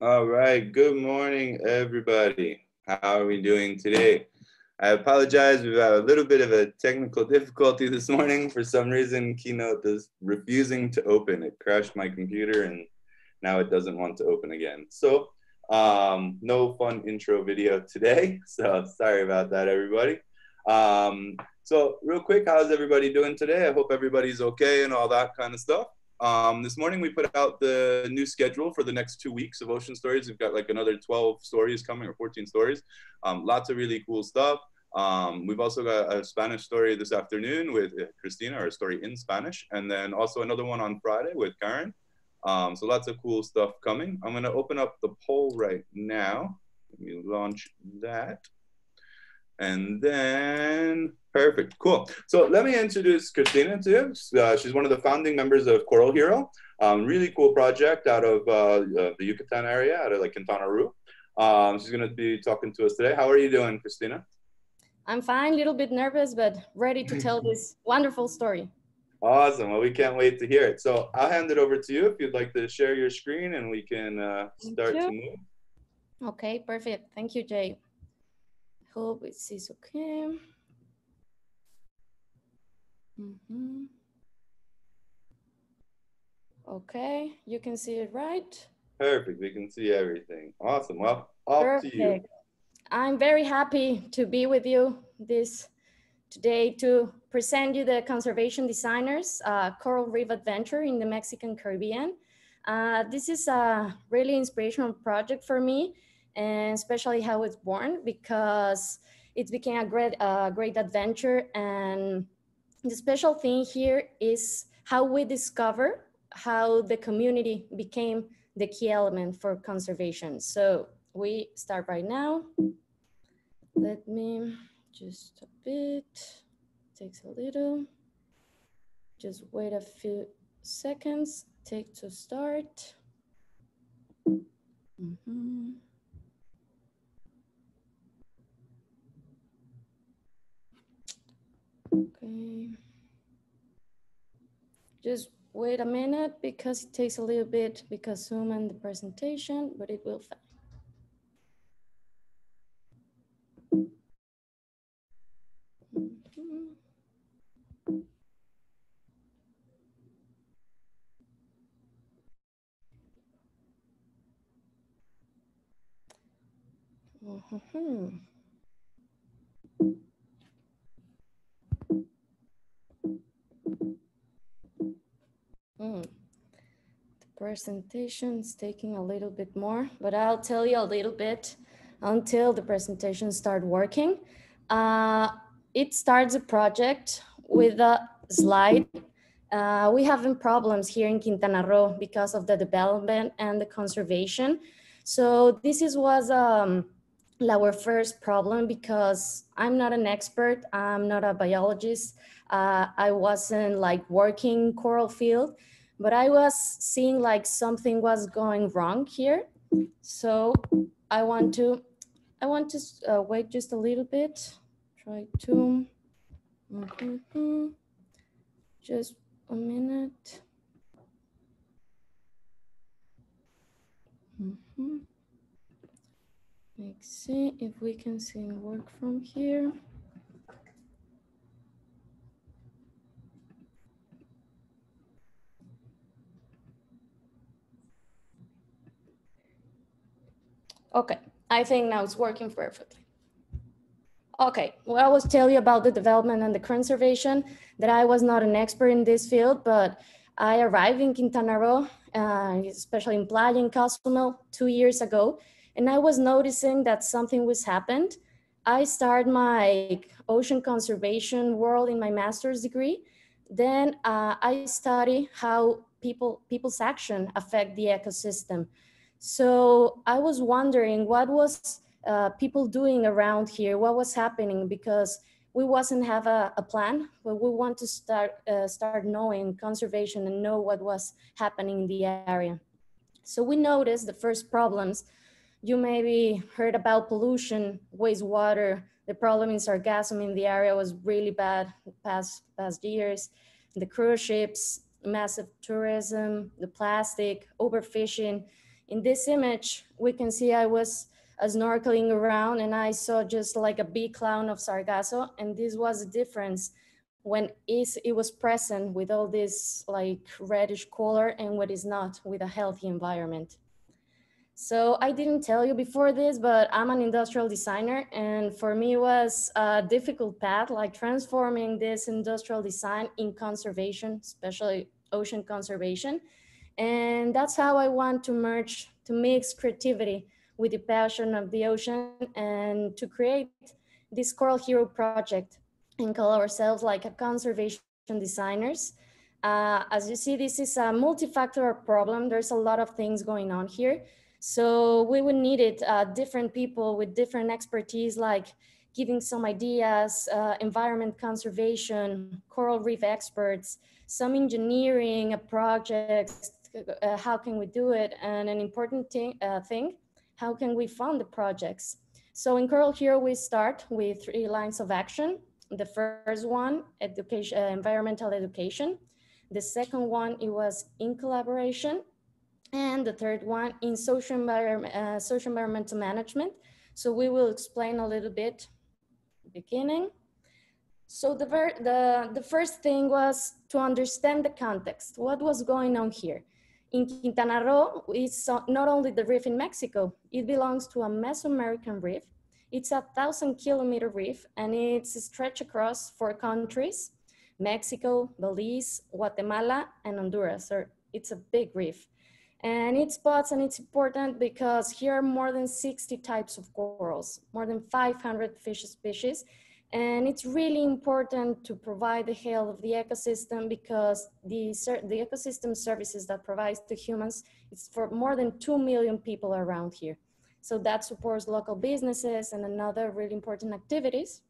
All right. Good morning, everybody. How are we doing today? I apologize. We've had a little bit of a technical difficulty this morning. For some reason, Keynote is refusing to open. It crashed my computer and now it doesn't want to open again. So um, no fun intro video today. So sorry about that, everybody. Um, so real quick, how's everybody doing today? I hope everybody's okay and all that kind of stuff. Um, this morning we put out the new schedule for the next two weeks of Ocean Stories. We've got like another 12 stories coming or 14 stories. Um, lots of really cool stuff. Um, we've also got a Spanish story this afternoon with Cristina, or a story in Spanish, and then also another one on Friday with Karen. Um, so lots of cool stuff coming. I'm gonna open up the poll right now. Let me launch that. And then, perfect, cool. So let me introduce Cristina to you. Uh, she's one of the founding members of Coral Hero. Um, really cool project out of uh, uh, the Yucatan area, out of like Quintana Roo. Um, she's gonna be talking to us today. How are you doing, Cristina? I'm fine, a little bit nervous, but ready to tell this wonderful story. Awesome. Well, we can't wait to hear it. So I'll hand it over to you if you'd like to share your screen and we can uh, start to move. Okay, perfect. Thank you, Jay. Hope it is okay. Mm -hmm. Okay, you can see it right? Perfect, we can see everything. Awesome, well, off Perfect. to you. I'm very happy to be with you this today to present you the conservation designers uh, coral reef adventure in the Mexican Caribbean. Uh, this is a really inspirational project for me and especially how it's born because it became a great, uh, great adventure. And the special thing here is how we discover how the community became the key element for conservation. So we start right now. Let me just a bit, takes a little. Just wait a few seconds, take to start. Mm -hmm. Okay. Just wait a minute because it takes a little bit because Zoom and the presentation, but it will fine. Mm-hmm. Mm. The presentation is taking a little bit more, but I'll tell you a little bit until the presentation start working. Uh, it starts a project with a slide. Uh, we having problems here in Quintana Roo because of the development and the conservation. So this is was um, our first problem because I'm not an expert. I'm not a biologist. Uh, I wasn't like working coral field, but I was seeing like something was going wrong here. So I want to, I want to uh, wait just a little bit. Try to, mm -hmm. just a minute. Mm -hmm. Let's see if we can see work from here. Okay, I think now it's working perfectly. Okay, well, I was telling you about the development and the conservation, that I was not an expert in this field, but I arrived in Quintana Roo, uh, especially in Playa in Cozumel two years ago, and I was noticing that something was happened. I started my ocean conservation world in my master's degree. Then uh, I study how people people's action affect the ecosystem. So I was wondering what was uh, people doing around here, what was happening because we wasn't have a, a plan, but we want to start uh, start knowing conservation and know what was happening in the area. So we noticed the first problems you maybe heard about pollution, wastewater. The problem in sargassum in the area was really bad past, past years. The cruise ships, massive tourism, the plastic, overfishing. In this image, we can see I was uh, snorkeling around and I saw just like a big clown of Sargasso. And this was the difference when it was present with all this like reddish color and what is not with a healthy environment. So I didn't tell you before this, but I'm an industrial designer. And for me it was a difficult path, like transforming this industrial design in conservation, especially ocean conservation. And that's how I want to merge, to mix creativity with the passion of the ocean and to create this Coral Hero project and call ourselves like a conservation designers. Uh, as you see, this is a multifactorial problem. There's a lot of things going on here. So we would need it, uh, different people with different expertise, like giving some ideas, uh, environment conservation, coral reef experts, some engineering, a project, uh, how can we do it? And an important thing, uh, thing, how can we fund the projects? So in Coral here, we start with three lines of action. The first one, education, uh, environmental education. The second one, it was in collaboration. And the third one in social, environment, uh, social environmental management. So we will explain a little bit beginning. So the, the, the first thing was to understand the context. What was going on here? In Quintana Roo, it's not only the reef in Mexico, it belongs to a Mesoamerican reef. It's a thousand kilometer reef and it's stretched across four countries, Mexico, Belize, Guatemala, and Honduras. So it's a big reef. And it spots and it's important because here are more than 60 types of corals, more than 500 fish species. And it's really important to provide the health of the ecosystem because the, the ecosystem services that provides to humans, it's for more than 2 million people around here. So that supports local businesses and another really important activities.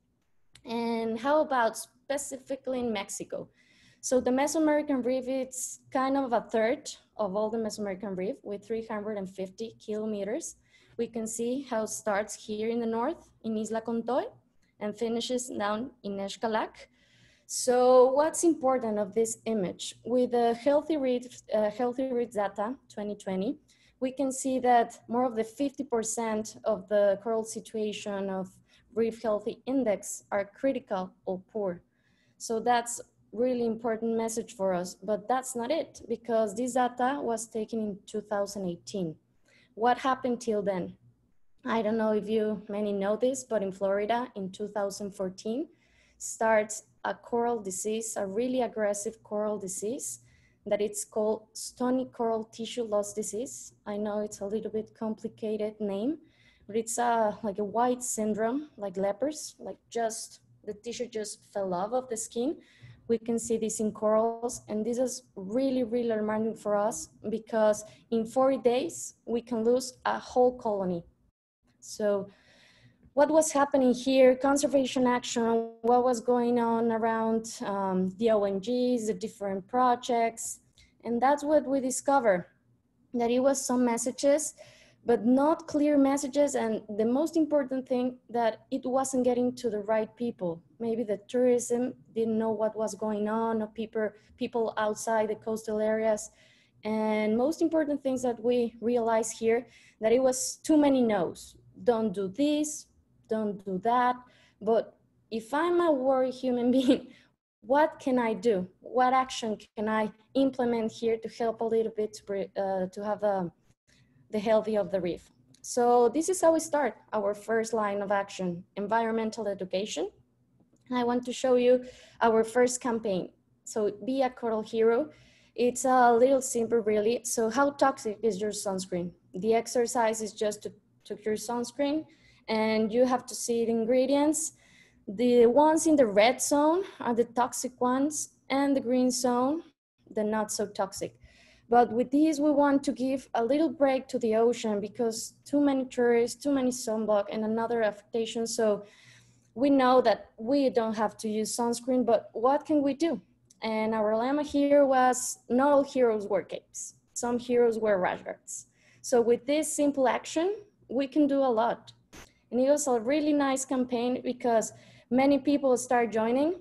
And how about specifically in Mexico? So the Mesoamerican reef, it's kind of a third of all the Mesoamerican reef with 350 kilometers. We can see how it starts here in the north in Isla Contoy and finishes down in Xcalac. So what's important of this image? With the Healthy Reef, uh, Healthy Reef data 2020, we can see that more of the 50% of the coral situation of reef healthy index are critical or poor. So that's really important message for us, but that's not it because this data was taken in 2018. What happened till then? I don't know if you many know this, but in Florida in 2014 starts a coral disease, a really aggressive coral disease that it's called stony coral tissue loss disease. I know it's a little bit complicated name, but it's a, like a white syndrome, like lepers, like just the tissue just fell off of the skin we can see this in corals and this is really really alarming for us because in 40 days we can lose a whole colony so what was happening here conservation action what was going on around um, the ongs the different projects and that's what we discovered that it was some messages but not clear messages. And the most important thing that it wasn't getting to the right people. Maybe the tourism didn't know what was going on, or people, people outside the coastal areas. And most important things that we realized here, that it was too many no's. Don't do this, don't do that. But if I'm a worried human being, what can I do? What action can I implement here to help a little bit to, uh, to have a the healthy of the reef. So this is how we start our first line of action, environmental education. I want to show you our first campaign. So be a coral hero. It's a little simple really. So how toxic is your sunscreen? The exercise is just to take your sunscreen and you have to see the ingredients. The ones in the red zone are the toxic ones and the green zone, the not so toxic. But with this, we want to give a little break to the ocean because too many tourists, too many sunblock and another affectation. So we know that we don't have to use sunscreen, but what can we do? And our lemma here was not all heroes wear capes. Some heroes rash guards. So with this simple action, we can do a lot. And it was a really nice campaign because many people start joining.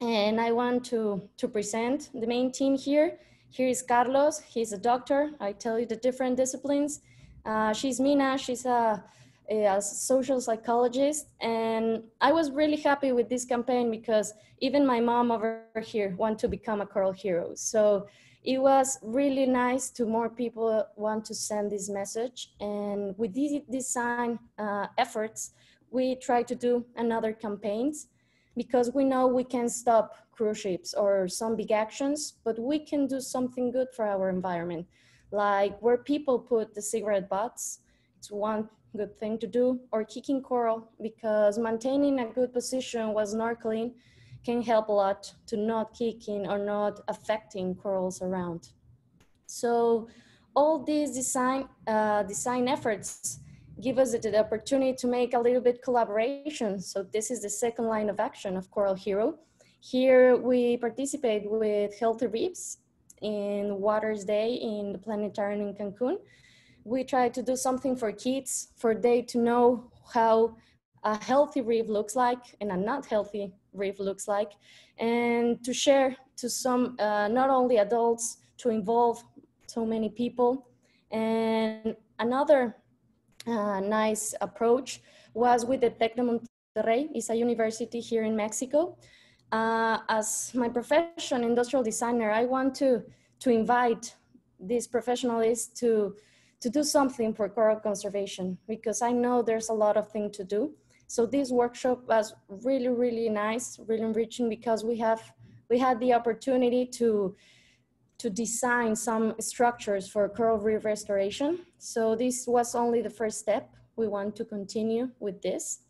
And I want to, to present the main team here Here is Carlos, he's a doctor. I tell you the different disciplines. Uh, she's Mina, she's a, a, social psychologist. And I was really happy with this campaign because even my mom over here want to become a coral hero. So it was really nice to more people want to send this message. And with these design uh, efforts, we try to do another campaigns because we know we can stop cruise ships or some big actions, but we can do something good for our environment. Like where people put the cigarette butts, it's one good thing to do, or kicking coral because maintaining a good position while snorkeling can help a lot to not kicking or not affecting corals around. So all these design, uh, design efforts give us the opportunity to make a little bit collaboration. So this is the second line of action of Coral Hero. Here we participate with Healthy Reefs in Waters Day in the planetarium in Cancun. We try to do something for kids, for they to know how a healthy reef looks like and a not healthy reef looks like, and to share to some, uh, not only adults, to involve so many people. And another uh, nice approach was with the Tec de Monterrey. It's a university here in Mexico. Uh, as my profession, industrial designer, I want to, to invite these professionals to, to do something for coral conservation because I know there's a lot of things to do. So this workshop was really, really nice, really enriching because we have we had the opportunity to to design some structures for coral reef restoration. So this was only the first step. We want to continue with this.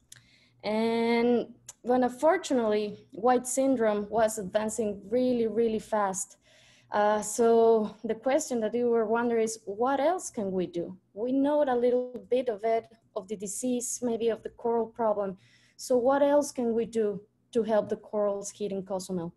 And when unfortunately, white syndrome was advancing really, really fast. Uh, so the question that we were wondering is, what else can we do? We know a little bit of it, of the disease, maybe of the coral problem. So what else can we do to help the corals here in Cozumel?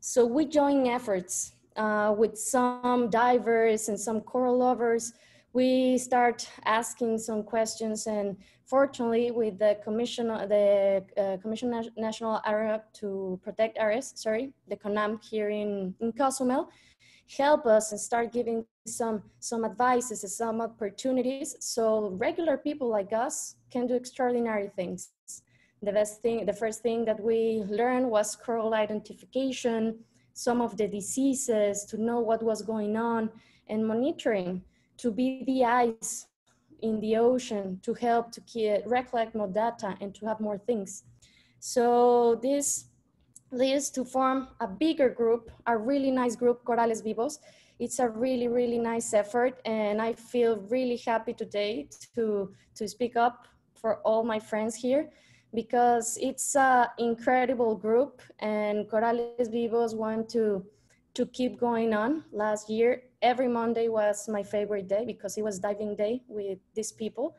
So we join efforts uh, with some divers and some coral lovers. We start asking some questions and fortunately with the Commission, the uh, Commission National Area to Protect Areas, sorry, the CONANP here in, in Cozumel, help us and start giving some, some advices and some opportunities so regular people like us can do extraordinary things the best thing, the first thing that we learned was coral identification, some of the diseases, to know what was going on, and monitoring to be the eyes in the ocean to help to keep, recollect more data and to have more things. So this leads to form a bigger group, a really nice group, Corales Vivos. It's a really, really nice effort. And I feel really happy today to, to speak up for all my friends here because it's an incredible group and Corales Vivos want to, to keep going on. Last year, every Monday was my favorite day because it was diving day with these people.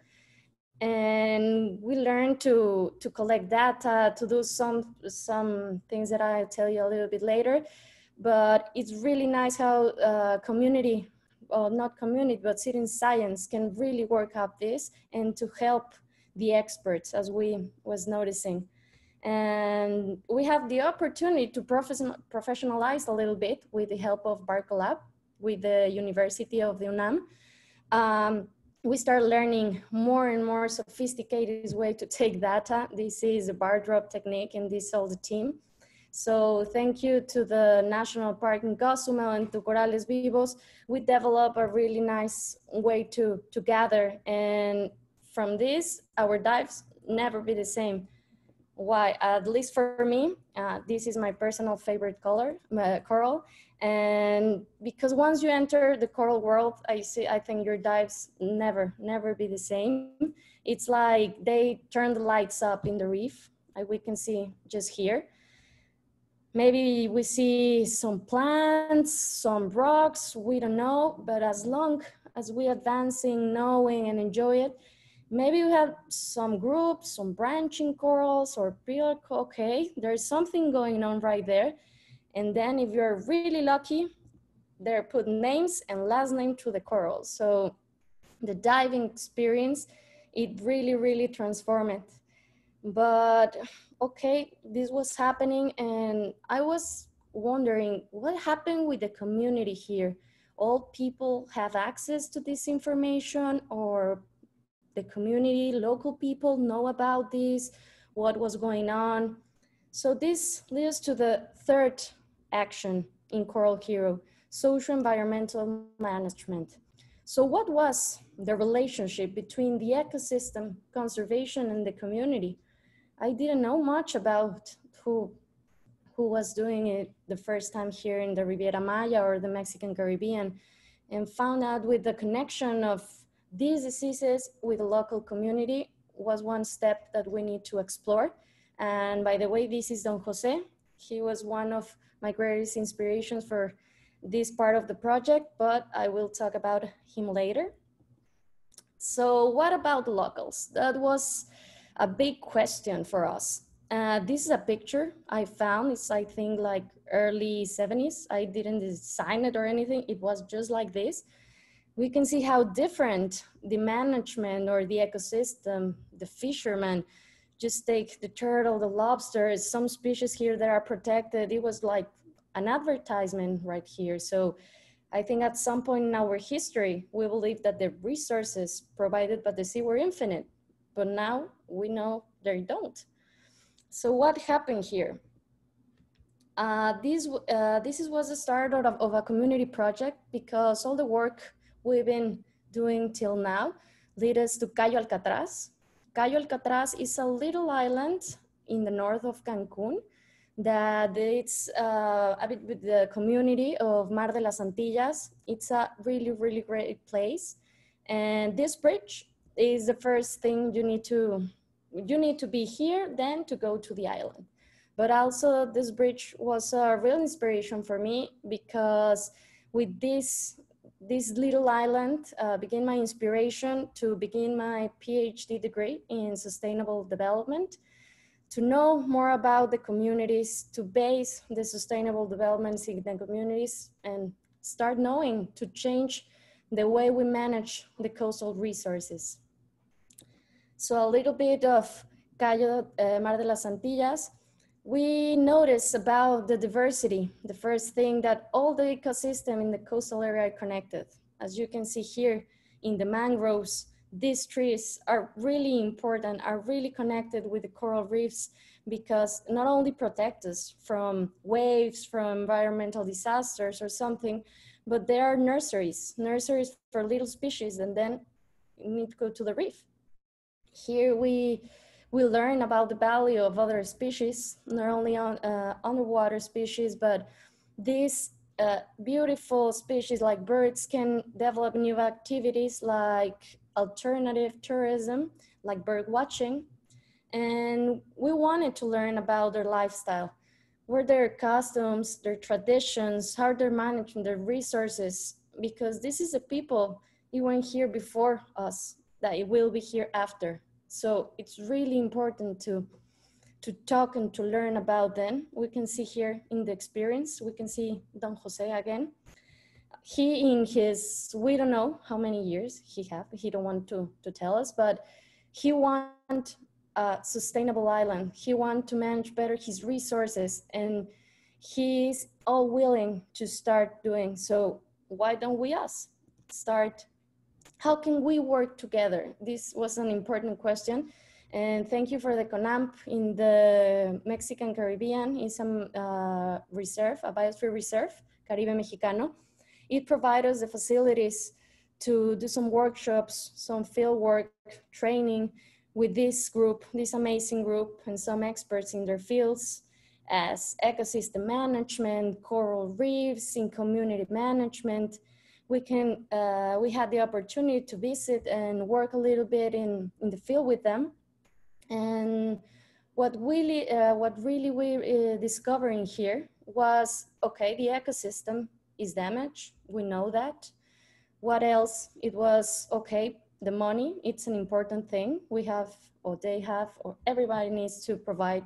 And we learned to, to collect data, to do some, some things that I'll tell you a little bit later. But it's really nice how uh, community, well, not community, but citizen science can really work up this and to help the experts as we was noticing. And we have the opportunity to professionalize a little bit with the help of Barcolab with the University of the UNAM. Um, we start learning more and more sophisticated way to take data. This is a bar drop technique and this is all the team. So thank you to the National Park in Cozumel and to Corales Vivos. We develop a really nice way to, to gather and from this, our dives never be the same. Why? At least for me, uh, this is my personal favorite color, uh, coral. And because once you enter the coral world, I see, I think your dives never, never be the same. It's like they turn the lights up in the reef, like we can see just here. Maybe we see some plants, some rocks, we don't know, but as long as we advancing, knowing and enjoy it, maybe you have some groups, some branching corals or pure, okay, there's something going on right there. And then if you're really lucky, they put names and last name to the corals. So the diving experience, it really, really transformed it. But okay, this was happening and I was wondering what happened with the community here. All people have access to this information or the community, local people know about this, what was going on. So this leads to the third action in Coral Hero, social environmental management. So what was the relationship between the ecosystem conservation and the community? I didn't know much about who, who was doing it the first time here in the Riviera Maya or the Mexican Caribbean and found out with the connection of these diseases with the local community was one step that we need to explore. And by the way, this is Don Jose. He was one of my greatest inspirations for this part of the project, but I will talk about him later. So what about locals? That was a big question for us. Uh, this is a picture I found. It's, I think, like early 70s. I didn't design it or anything. It was just like this. We can see how different the management or the ecosystem, the fishermen, just take the turtle, the lobster, some species here that are protected. It was like an advertisement right here. So I think at some point in our history, we believe that the resources provided by the sea were infinite, but now we know they don't. So what happened here? Uh, this, uh, this was the start of, of a community project because all the work we've been doing till now lead us to Cayo Alcatraz. Cayo Alcatraz is a little island in the north of Cancun that it's uh, a bit with the community of Mar de las Antillas. It's a really, really great place. And this bridge is the first thing you need to, you need to be here then to go to the island. But also this bridge was a real inspiration for me because with this, this little island uh, began my inspiration to begin my PhD degree in sustainable development to know more about the communities, to base the sustainable developments in the communities and start knowing to change the way we manage the coastal resources. So a little bit of Cayo uh, Mar de las Antillas, we notice about the diversity. The first thing that all the ecosystem in the coastal area are connected. As you can see here in the mangroves, these trees are really important, are really connected with the coral reefs because not only protect us from waves, from environmental disasters or something, but they are nurseries, nurseries for little species, and then need to go to the reef. Here we, we learn about the value of other species, not only on uh, underwater species, but these uh, beautiful species like birds can develop new activities like alternative tourism like bird watching. And we wanted to learn about their lifestyle, what their customs, their traditions, how they're managing their resources, because this is a people you weren't here before us, that it will be here after. So it's really important to to talk and to learn about them. We can see here in the experience, we can see Don Jose again. He in his we don't know how many years he have he don't want to to tell us but he want a sustainable island. He want to manage better his resources and he's all willing to start doing. So why don't we us start how can we work together? This was an important question. And thank you for the CONANP in the Mexican Caribbean. In some uh, reserve, a biosphere reserve, Caribe Mexicano. It provides us the facilities to do some workshops, some field work, training with this group, this amazing group, and some experts in their fields as ecosystem management, coral reefs, in community management. We can, uh, we had the opportunity to visit and work a little bit in, in the field with them. And what really, uh, what really we're uh, discovering here was, okay, the ecosystem is damaged. We know that. What else? It was okay. The money, it's an important thing. We have, or they have, or everybody needs to provide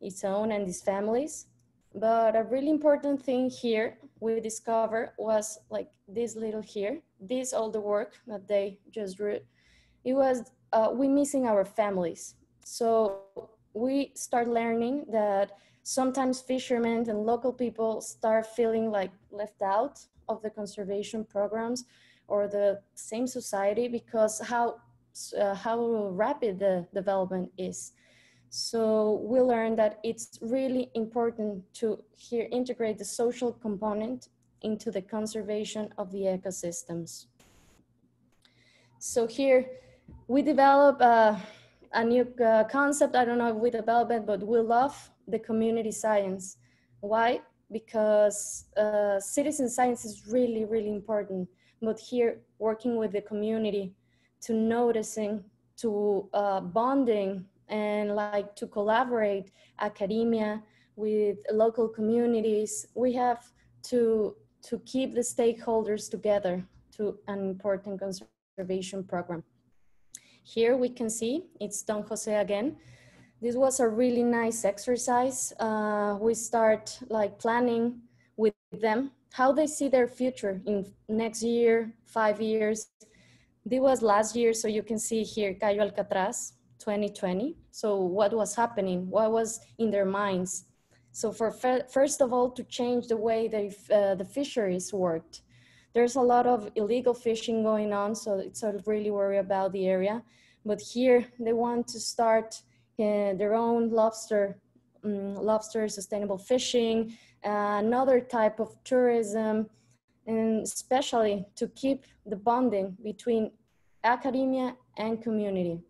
its own and its families. But a really important thing here we discovered was like this little here, this all the work that they just drew. It was uh, we missing our families. So we start learning that sometimes fishermen and local people start feeling like left out of the conservation programs or the same society because how uh, how rapid the development is. So we learned that it's really important to here integrate the social component into the conservation of the ecosystems. So here we develop uh, a new uh, concept. I don't know if we develop it, but we love the community science. Why? Because uh, citizen science is really, really important. But here, working with the community to noticing, to uh, bonding, and like to collaborate academia with local communities, we have to to keep the stakeholders together to an important conservation program. Here we can see it's Don Jose again. This was a really nice exercise. Uh, we start like planning with them how they see their future in next year, five years. This was last year, so you can see here Cayo Alcatraz 2020. So what was happening? What was in their minds? So for first of all, to change the way they, uh, the fisheries worked. There's a lot of illegal fishing going on, so it's sort of really worry about the area. But here they want to start uh, their own lobster, um, lobster sustainable fishing, uh, another type of tourism, and especially to keep the bonding between academia and community.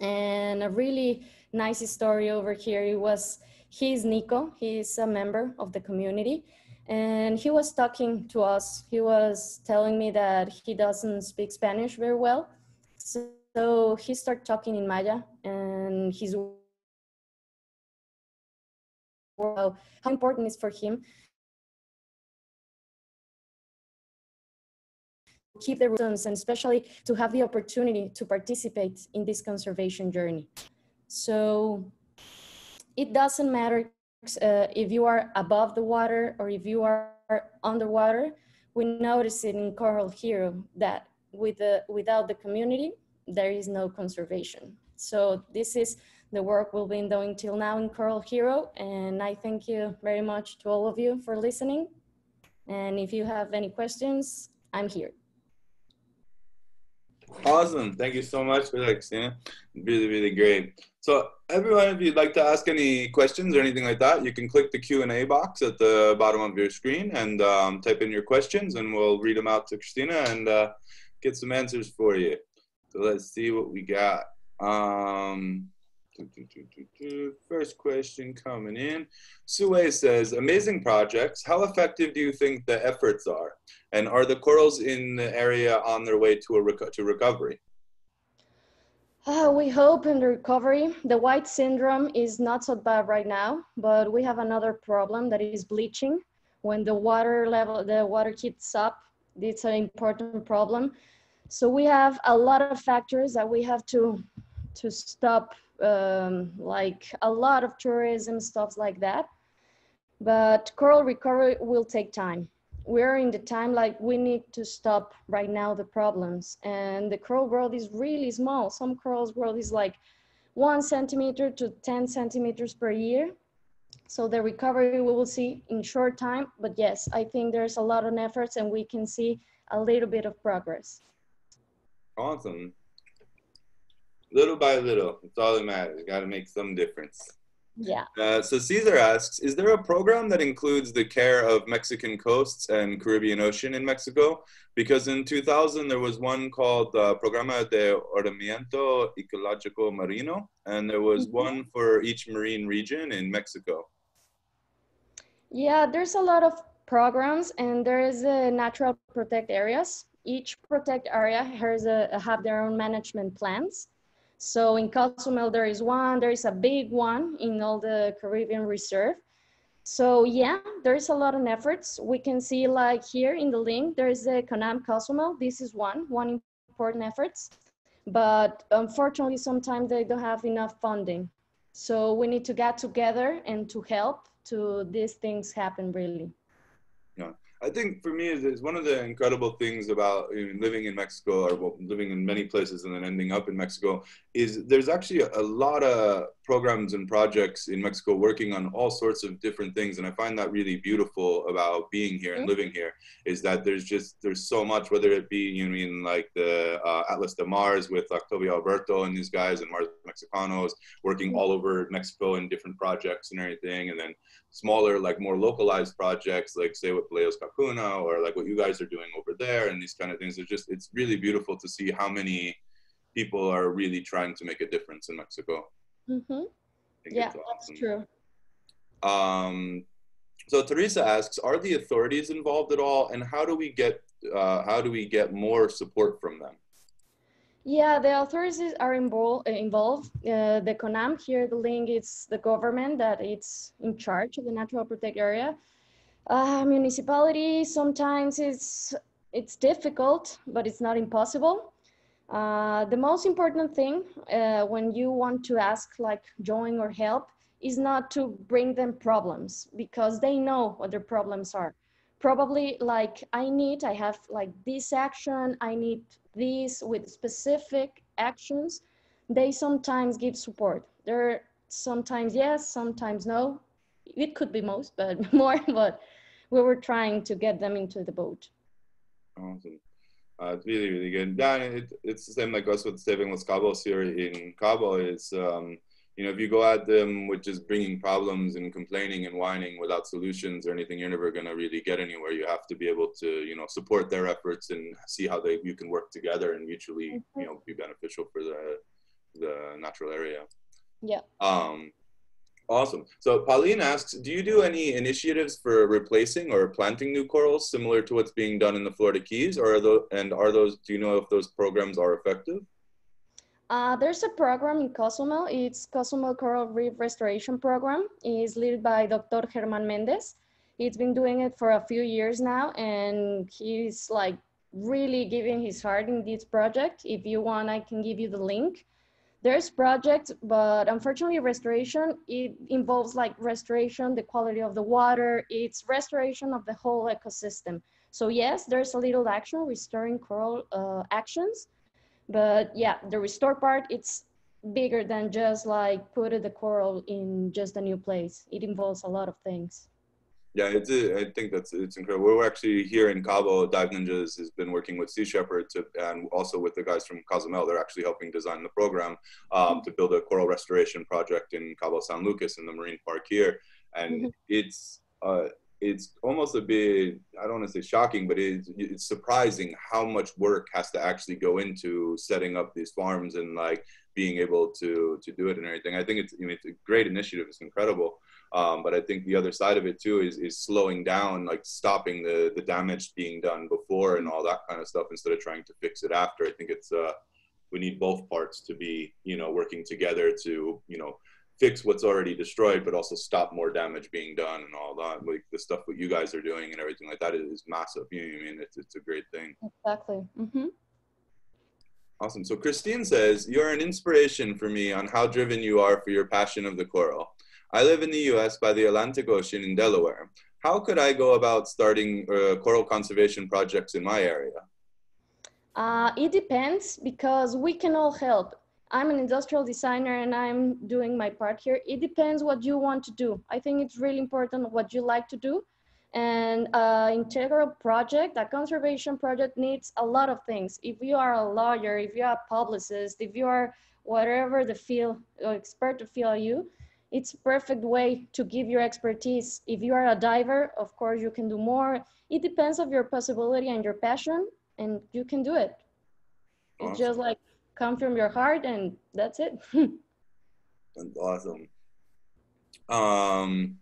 And a really nice story over here, it was, he's Nico, he's a member of the community. And he was talking to us. He was telling me that he doesn't speak Spanish very well. So so he started talking in Maya and his how important is for him keep the roots and especially to have the opportunity to participate in this conservation journey. So it doesn't matter uh, if you are above the water or if you are underwater. We notice it in Coral Hero that with the, without the community, there is no conservation. So this is the work we've been doing till now in Coral Hero. And I thank you very much to all of you for listening. And if you have any questions, I'm here. Awesome. Thank you so much for that, Cristina. Really, really great. So everyone, if you'd like to ask any questions or anything like that, you can click the Q&A box at the bottom of your screen and um, type in your questions and we'll read them out to Cristina and uh, get some answers for you. So let's see what we got. Um, First question coming in. Sue says, amazing projects. How effective do you think the efforts are? And are the corals in the area on their way to, a reco to recovery? Uh, we hope in recovery. The white syndrome is not so bad right now, but we have another problem that is bleaching. When the water level, the water heats up, it's an important problem. So we have a lot of factors that we have to to stop, um, like a lot of tourism stuff like that. But coral recovery will take time. We're in the time like we need to stop right now the problems. And the coral world is really small. Some corals world is like one centimeter to 10 centimeters per year. So the recovery we will see in short time. But yes, I think there's a lot of efforts and we can see a little bit of progress. Awesome. Little by little, it's all that matters. Got to make some difference. Yeah. Uh, so Caesar asks, is there a program that includes the care of Mexican coasts and Caribbean Ocean in Mexico? Because in 2000 there was one called uh, Programa de Ordenamiento Ecologico Marino, and there was mm-hmm. one for each marine region in Mexico. Yeah, there's a lot of programs, and there is a natural protect areas each protect area has a, have their own management plans. So in Cozumel, there is one, there is a big one in all the Caribbean Reserve. So yeah, there's a lot of efforts. We can see like here in the link, there's the Conanp Cozumel. This is one, one important efforts. But unfortunately, sometimes they don't have enough funding. So we need to get together and to help to these things happen really. I think for me, is one of the incredible things about living in Mexico or well, living in many places and then ending up in Mexico is there's actually a lot of programs and projects in Mexico working on all sorts of different things. And I find that really beautiful about being here and Mhm. living here is that there's just, there's so much, whether it be, you know, I mean, like the uh, Atlas de Mars with Octavio Aburto and these guys and Mares Mexicanos working all over Mexico in different projects and everything. And then smaller, like more localized projects, like say with Pelagios Kakunja or like what you guys are doing over there and these kind of things. It's just, it's really beautiful to see how many people are really trying to make a difference in Mexico. Mhm. Yeah, it's that's true. Um, so Teresa asks, are the authorities involved at all, and how do we get uh, how do we get more support from them? Yeah, the authorities are involved. Involved. Uh, the CONANP here, the link is the government that it's in charge of the natural protected area. Uh, municipality sometimes it's it's difficult, but it's not impossible. Uh, the most important thing uh, when you want to ask like join or help is not to bring them problems because they know what their problems are. Probably like I need, I have like this action, I need this with specific actions. They sometimes give support. They're sometimes yes, sometimes no. It could be most, but more, but we were trying to get them into the boat. Awesome. Uh, it's really, really good. Yeah, it, it's the same like us with Saving Los Cabos here in Cabo. Is um, you know, if you go at them with just bringing problems and complaining and whining without solutions or anything, you're never going to really get anywhere. You have to be able to, you know, support their efforts and see how they you can work together and mutually, you know, be beneficial for the the natural area. Yeah. Um, awesome. So Pauline asks, do you do any initiatives for replacing or planting new corals similar to what's being done in the Florida Keys, or are those and are those? Do you know if those programs are effective? Uh, there's a program in Cozumel. It's Cozumel Coral Reef Restoration Program. It's led by Dr. German Mendez. He's been doing it for a few years now, and he's like really giving his heart in this project. If you want, I can give you the link. There's projects, but unfortunately, restoration it involves like restoration, the quality of the water. It's restoration of the whole ecosystem. So yes, there's a little action restoring coral uh, actions, but yeah, the restore part, it's bigger than just like put the coral in just a new place. It involves a lot of things. Yeah, it's a, I think that's it's incredible. We're actually here in Cabo. Dive Ninjas has been working with Sea Shepherd to, and also with the guys from Cozumel. They're actually helping design the program um, to build a coral restoration project in Cabo San Lucas in the marine park here. And Mhm. it's uh, it's almost a bit I don't want to say shocking, but it's, it's surprising how much work has to actually go into setting up these farms and like being able to to do it and everything. I think it's you know, it's a great initiative. It's incredible. Um, but I think the other side of it too is is slowing down, like stopping the the damage being done before and all that kind of stuff instead of trying to fix it after. I think it's uh, we need both parts to be you know working together to you know fix what's already destroyed, but also stop more damage being done and all that. Like the stuff what you guys are doing and everything like that is massive. You know I mean? It's it's a great thing. Exactly. Mm-hmm. Awesome. So Christine says, You're an inspiration for me on how driven you are for your passion of the coral. I live in the US by the Atlantic Ocean in Delaware. How could I go about starting uh, coral conservation projects in my area? Uh, it depends because we can all help. I'm an industrial designer and I'm doing my part here. It depends what you want to do. I think it's really important what you like to do. And uh, integral project, a conservation project needs a lot of things. If you are a lawyer, if you are a publicist, if you are whatever the field or expert to field you, it's a perfect way to give your expertise. If you are a diver, of course you can do more. It depends of your possibility and your passion and you can do it. It's just like come from your heart and that's it. That's awesome. Um,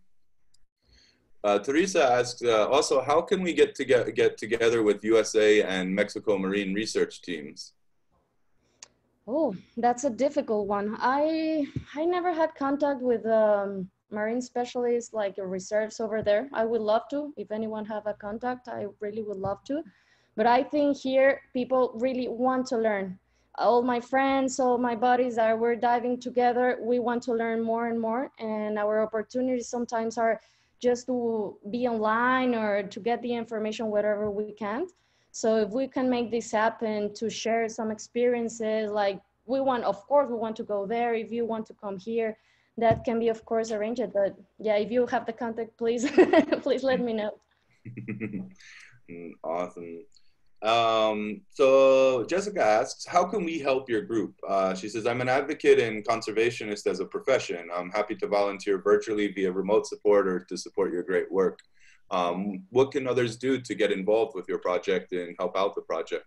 uh, Teresa asked uh, also, how can we get to get, get together with USA and Mexico Marine research teams? Oh, that's a difficult one. I I never had contact with um, marine specialists like a reserves over there. I would love to. If anyone have a contact, I really would love to. But I think here people really want to learn. All my friends, all my buddies that we're diving together, we want to learn more and more. And our opportunities sometimes are just to be online or to get the information wherever we can. So if we can make this happen to share some experiences, like we want, of course, we want to go there. If you want to come here, that can be of course arranged. But yeah, if you have the contact, please, please let me know. awesome. Um, so Jessica asks, how can we help your group? Uh, she says, I'm an advocate and conservationist as a profession. I'm happy to volunteer virtually via remote support or to support your great work. Um, what can others do to get involved with your project and help out the project?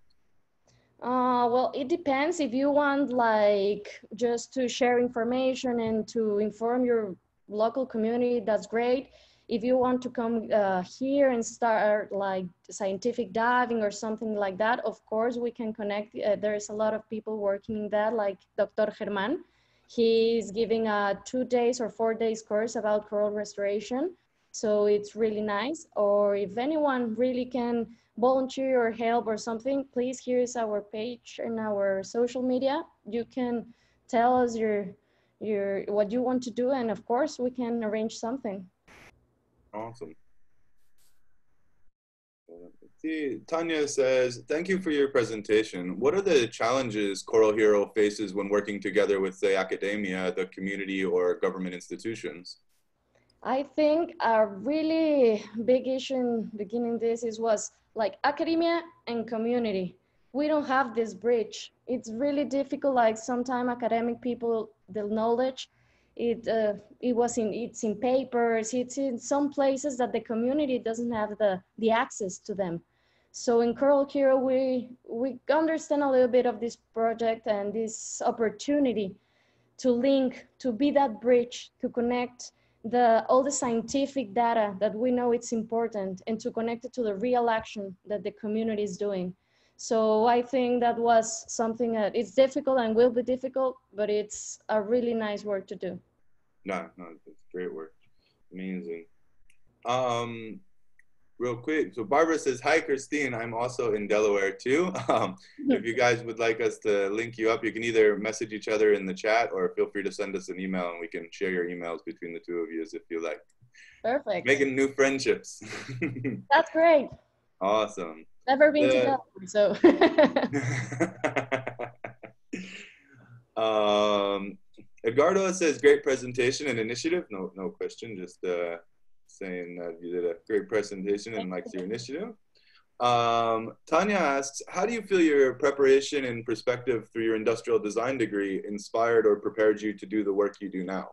Uh, well, it depends. If you want like just to share information and to inform your local community, that's great if you want to come uh, here and start like scientific diving or something like that, of course we can connect. Uh, there's a lot of people working in that, like Dr. Germán. He's giving a two days or four days course about coral restoration. So it's really nice. Or if anyone really can volunteer or help or something, please, here's our page and our social media. You can tell us your, your, what you want to do. And of course we can arrange something. Awesome. Tanya says, thank you for your presentation. What are the challenges Coral Hero faces when working together with, the academia, the community, or government institutions? I think a really big issue in beginning this is was like academia and community. We don't have this bridge. It's really difficult, like sometimes academic people, the knowledge, it uh, it was in it's in papers it's in some places that the community doesn't have the the access to them so in coral hero we we understand a little bit of this project and this opportunity to link to be that bridge to connect the all the scientific data that we know it's important and to connect it to the real action that the community is doing so I think that was something that it's difficult and will be difficult, but it's a really nice work to do. No, no, it's great work. Amazing. Um, real quick. So Barbara says, hi, Christine. I'm also in Delaware too. Um, if you guys would like us to link you up, you can either message each other in the chat or feel free to send us an email and we can share your emails between the two of you if you like. Perfect. Making new friendships. That's great. Awesome. Never been to Delaware, so. um, Edgardo says, great presentation and initiative. No, no question, just uh, saying that you did a great presentation and likes your initiative. Um, Tanya asks, how do you feel your preparation and perspective through your industrial design degree inspired or prepared you to do the work you do now?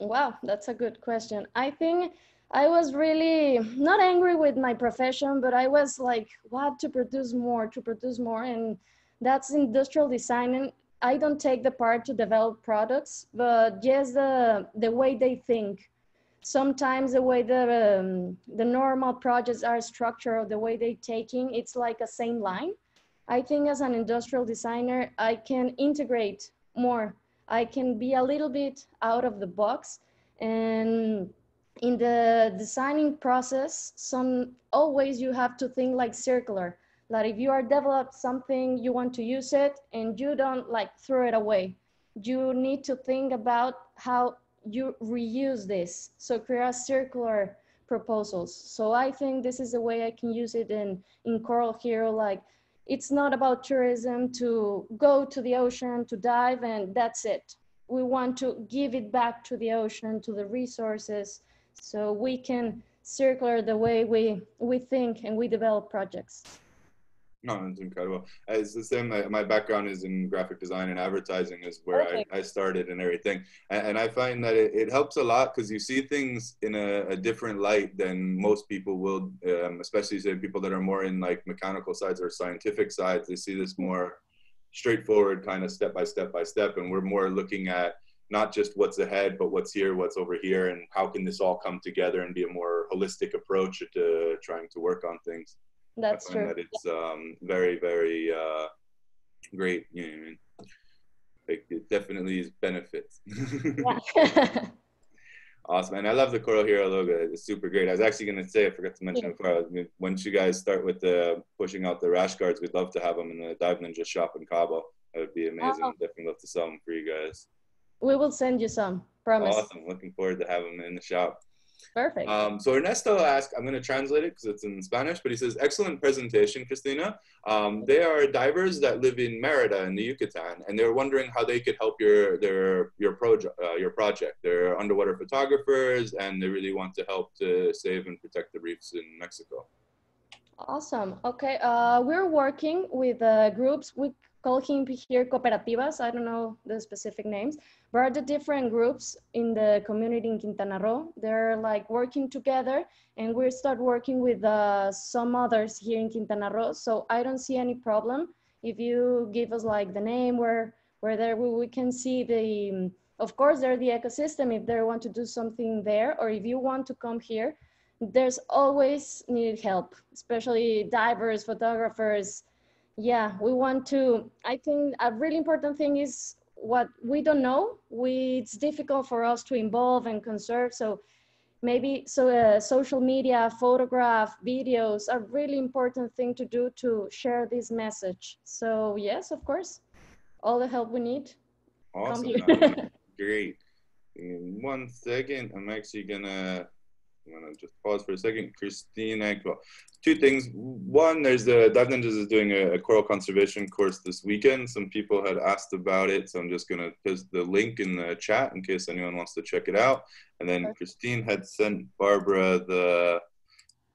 Wow, that's a good question. I think I was really not angry with my profession, but I was like, what to produce more, to produce more. And that's industrial design. And I don't take the part to develop products, but just the, the way they think. Sometimes the way the, um, the normal projects are structured, the way they're taking, it's like a same line. I think as an industrial designer, I can integrate more. I can be a little bit out of the box and in the designing process, some always you have to think like circular. Like if you are developed something, you want to use it and you don't like throw it away. You need to think about how you reuse this. So create circular proposals. So I think this is the way I can use it in, in Coral Hero. Like it's not about tourism to go to the ocean, to dive and that's it. We want to give it back to the ocean, to the resources, so we can circular the way we, we think and we develop projects. No, it's incredible. It's the same. My background is in graphic design and advertising, is where I, I started and everything. And, and I find that it, it helps a lot because you see things in a, a, different light than most people will, um, especially say people that are more in like mechanical sides or scientific sides. They see this more straightforward, kind of step by step by step, and we're more looking at not just what's ahead, but what's here, what's over here, and how can this all come together and be a more holistic approach to trying to work on things. That's true. That it's um, very, very uh, great. You know I mean? Like it definitely is benefits. awesome, and I love the Coral Hero logo. It's super great. I was actually going to say, I forgot to mention yeah. before. I mean, once you guys start with the pushing out the rash guards, we'd love to have them in the Dive Ninja shop in Cabo. That would be amazing. Oh. Definitely love to sell them for you guys. We will send you some. Promise. Awesome. Looking forward to having them in the shop. Perfect. Um, so Ernesto asked, I'm going to translate it because it's in Spanish, but he says, excellent presentation, Cristina. Um, they are divers that live in Merida in the Yucatan, and they're wondering how they could help your, their, your, project, uh, your project. They're underwater photographers, and they really want to help to save and protect the reefs in Mexico. Awesome. Okay. Uh, we're working with uh, groups. We call him here cooperativas. I don't know the specific names, but are the different groups in the community in Quintana Roo. They're like working together and we start working with uh, some others here in Quintana Roo. So I don't see any problem. If you give us like the name where, where there we, we can see the, of course, they're the ecosystem if they want to do something there, or if you want to come here, there's always needed help, especially divers, photographers, yeah we want to i think a really important thing is what we don't know. We it's difficult for us to involve and conserve. So maybe so uh, social media photograph videos are really important thing to do to share this message. So yes of course all the help we need. Awesome. great. In one second i'm actually gonna I'm gonna just pause for a second. Cristina, well, two things. One, there's the Dive Ninjas is doing a, a, coral conservation course this weekend. Some people had asked about it, so I'm just gonna post the link in the chat in case anyone wants to check it out. And then Christine had sent Barbara the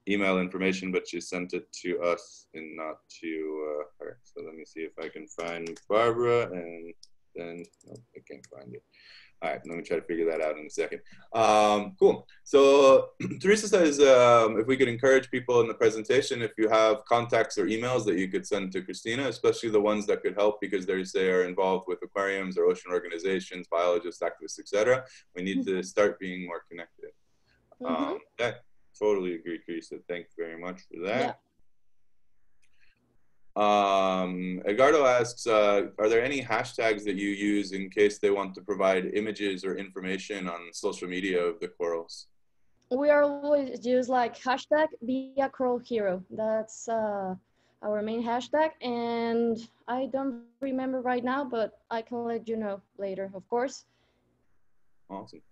email information, but she sent it to us and not to uh, her. So let me see if I can find Barbara, and then nope, I can't find it. All right, let me try to figure that out in a second. Um, cool. So Teresa says um, if we could encourage people in the presentation, if you have contacts or emails that you could send to Cristina, especially the ones that could help because they say are involved with aquariums or ocean organizations, biologists, activists, etc. We need to start being more connected. Mm -hmm. um, yeah, totally agree, Teresa. Thank you very much for that. Yeah. Um, Edgardo asks, uh, are there any hashtags that you use in case they want to provide images or information on social media of the corals? We are always use like hashtag be a coral hero. That's uh, our main hashtag. And I don't remember right now, but I can let you know later, of course. Awesome.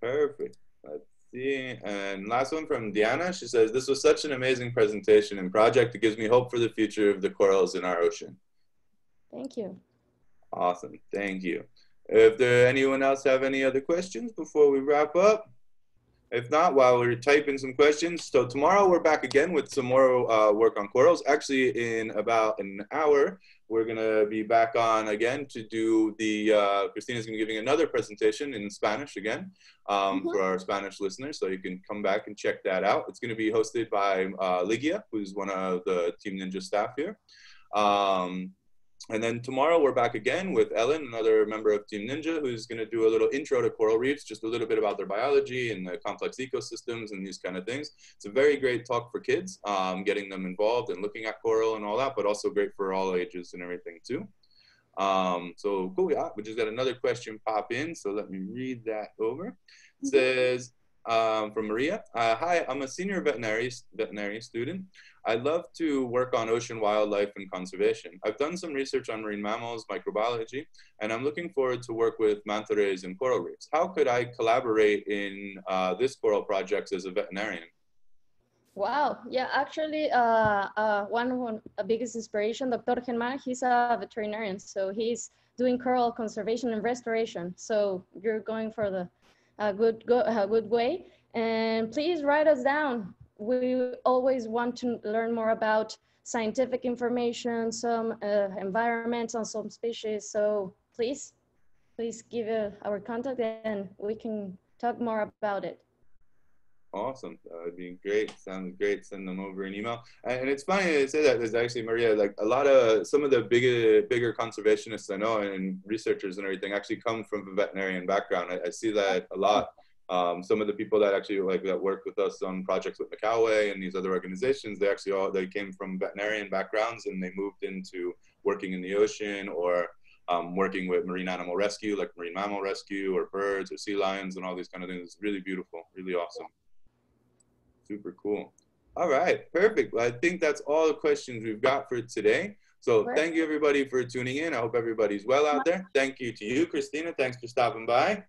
Perfect. Let's see. And last one from Diana. She says, this was such an amazing presentation and project. It gives me hope for the future of the corals in our ocean. Thank you. Awesome. Thank you. If there anyone else have any other questions before we wrap up? If not, while we're typing some questions, so tomorrow we're back again with some more uh, work on corals. Actually, in about an hour, we're gonna be back on again to do the, uh, Cristina's gonna be giving another presentation in Spanish again um, mm -hmm. for our Spanish listeners, so you can come back and check that out. It's gonna be hosted by uh, Ligia, who's one of the Team Ninja staff here. Um, and then tomorrow we're back again with Ellen, another member of Team Ninja, who's going to do a little intro to coral reefs, just a little bit about their biology and the complex ecosystems and these kind of things. It's a very great talk for kids, um, getting them involved and looking at coral and all that, but also great for all ages and everything too. Um, so cool, yeah, we just got another question pop in, so let me read that over. It mm-hmm. says, um, from Maria. Uh, hi, I'm a senior veterinary, veterinary student. I love to work on ocean wildlife and conservation. I've done some research on marine mammals, microbiology, and I'm looking forward to work with manta rays and coral reefs. How could I collaborate in uh, this coral project as a veterinarian? Wow, yeah, actually, uh, uh, one of the biggest inspiration, Dr. Germán, he's a veterinarian, so he's doing coral conservation and restoration. So you're going for the a good, go, a good way. And please write us down we always want to learn more about scientific information, some uh, environments on some species. So please, please give uh, our contact and we can talk more about it. Awesome. That would be great. Sounds great. Send them over an email. And it's funny to say that. There's actually, Maria, like a lot of some of the bigger, bigger conservationists I know and researchers and everything actually come from a veterinarian background. I, I see that a lot. Um, some of the people that actually like that work with us on projects with Macaway and these other organizations, they actually all they came from veterinarian backgrounds and they moved into working in the ocean or um, working with marine animal rescue, like marine mammal rescue or birds or sea lions and all these kind of things. It's really beautiful, really awesome. Super cool. All right, perfect. Well, I think that's all the questions we've got for today. So thank you everybody for tuning in. I hope everybody's well out there. Thank you to you, Cristina. Thanks for stopping by.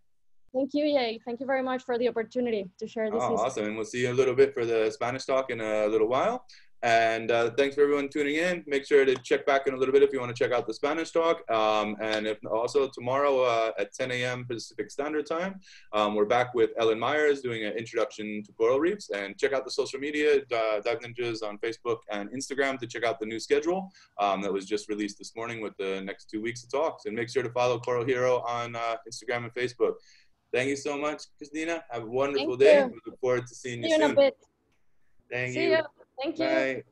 Thank you, Yay. Thank you very much for the opportunity to share this. Oh, awesome. And we'll see you a little bit for the Spanish talk in a little while. And uh, thanks for everyone tuning in. Make sure to check back in a little bit if you want to check out the Spanish talk. Um, and if also tomorrow uh, at 10 a.m. Pacific Standard Time, um, we're back with Ellen Myers doing an introduction to coral reefs. And check out the social media, uh, Dive Ninjas on Facebook and Instagram to check out the new schedule um, that was just released this morning with the next two weeks of talks. And make sure to follow Coral Hero on uh, Instagram and Facebook. Thank you so much, Cristina. Have a wonderful Thank day. you. We look forward to seeing you See you in a soon. bit. Thank See you. you. Thank you. Bye.